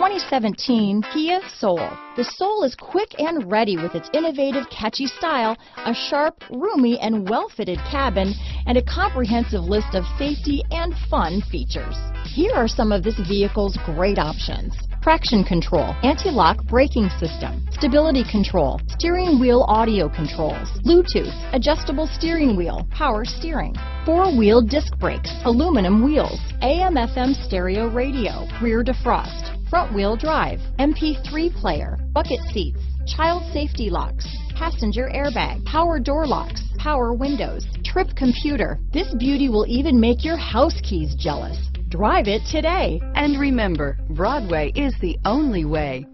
2017 Kia Soul. The Soul is quick and ready with its innovative, catchy style, a sharp, roomy, and well-fitted cabin, and a comprehensive list of safety and fun features. Here are some of this vehicle's great options. Traction control, anti-lock braking system, stability control, steering wheel audio controls, Bluetooth, adjustable steering wheel, power steering, four-wheel disc brakes, aluminum wheels, AM FM stereo radio, rear defrost, front wheel drive, MP3 player, bucket seats, child safety locks, passenger airbag, power door locks, power windows, trip computer. This beauty will even make your house keys jealous. Drive it today. And remember, Broadway is the only way.